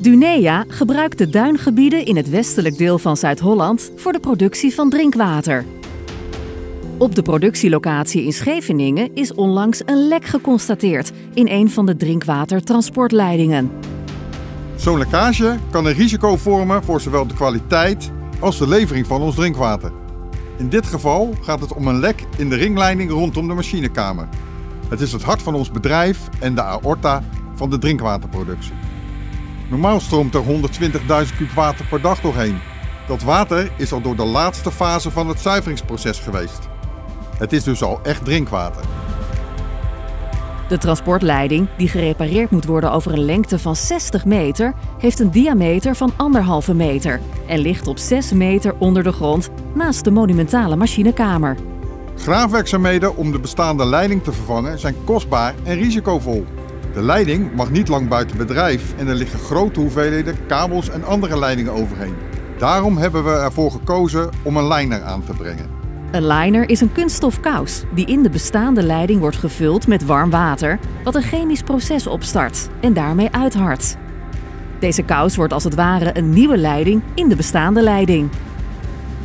Dunea gebruikt de duingebieden in het westelijk deel van Zuid-Holland voor de productie van drinkwater. Op de productielocatie in Scheveningen is onlangs een lek geconstateerd in een van de drinkwatertransportleidingen. Zo'n lekkage kan een risico vormen voor zowel de kwaliteit als de levering van ons drinkwater. In dit geval gaat het om een lek in de ringleiding rondom de machinekamer. Het is het hart van ons bedrijf en de aorta van de drinkwaterproductie. Normaal stroomt er 120.000 kub water per dag doorheen. Dat water is al door de laatste fase van het zuiveringsproces geweest. Het is dus al echt drinkwater. De transportleiding, die gerepareerd moet worden over een lengte van 60 meter, heeft een diameter van anderhalve meter en ligt op 6 meter onder de grond naast de monumentale machinekamer. Graafwerkzaamheden om de bestaande leiding te vervangen zijn kostbaar en risicovol. De leiding mag niet lang buiten bedrijf en er liggen grote hoeveelheden kabels en andere leidingen overheen. Daarom hebben we ervoor gekozen om een liner aan te brengen. Een liner is een kunststof kous die in de bestaande leiding wordt gevuld met warm water, wat een chemisch proces opstart en daarmee uithardt. Deze kous wordt als het ware een nieuwe leiding in de bestaande leiding.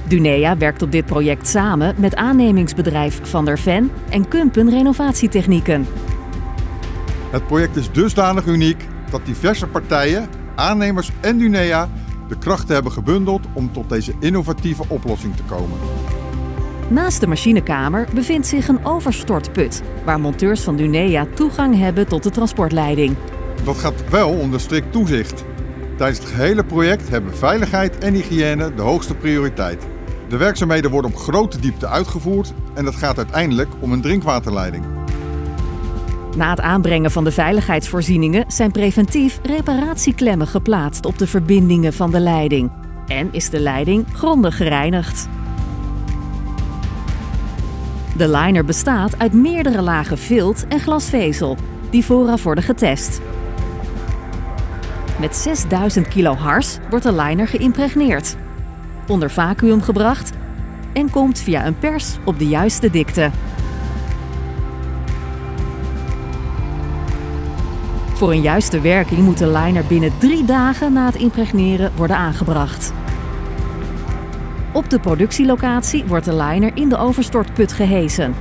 Dunea werkt op dit project samen met aannemingsbedrijf Van der Ven en Kumpen Renovatietechnieken. Het project is dusdanig uniek dat diverse partijen, aannemers en Dunea de krachten hebben gebundeld om tot deze innovatieve oplossing te komen. Naast de machinekamer bevindt zich een overstortput, waar monteurs van Dunea toegang hebben tot de transportleiding. Dat gaat wel onder strikt toezicht. Tijdens het gehele project hebben veiligheid en hygiëne de hoogste prioriteit. De werkzaamheden worden op grote diepte uitgevoerd en het gaat uiteindelijk om een drinkwaterleiding. Na het aanbrengen van de veiligheidsvoorzieningen zijn preventief reparatieklemmen geplaatst op de verbindingen van de leiding. En is de leiding grondig gereinigd. De liner bestaat uit meerdere lagen vilt en glasvezel, die vooraf worden getest. Met 6000 kilo hars wordt de liner geïmpregneerd, onder vacuüm gebracht en komt via een pers op de juiste dikte. Voor een juiste werking moet de liner binnen drie dagen na het impregneren worden aangebracht. Op de productielocatie wordt de liner in de overstortput gehesen.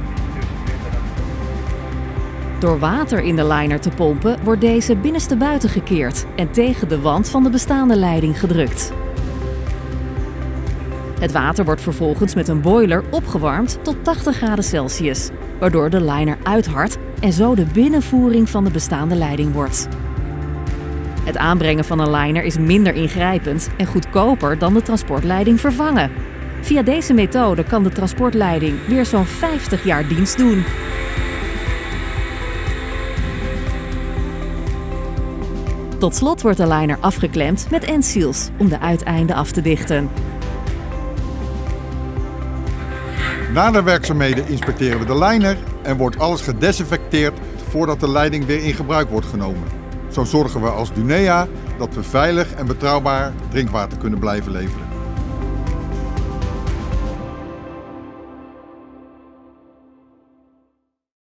Door water in de liner te pompen wordt deze binnenste buiten gekeerd en tegen de wand van de bestaande leiding gedrukt. Het water wordt vervolgens met een boiler opgewarmd tot 80 graden Celsius, waardoor de liner uithardt en zo de binnenvoering van de bestaande leiding wordt. Het aanbrengen van een liner is minder ingrijpend en goedkoper dan de transportleiding vervangen. Via deze methode kan de transportleiding weer zo'n 50 jaar dienst doen. Tot slot wordt de liner afgeklemd met endseals om de uiteinden af te dichten. Na de werkzaamheden inspecteren we de liner en wordt alles gedesinfecteerd voordat de leiding weer in gebruik wordt genomen. Zo zorgen we als Dunea dat we veilig en betrouwbaar drinkwater kunnen blijven leveren.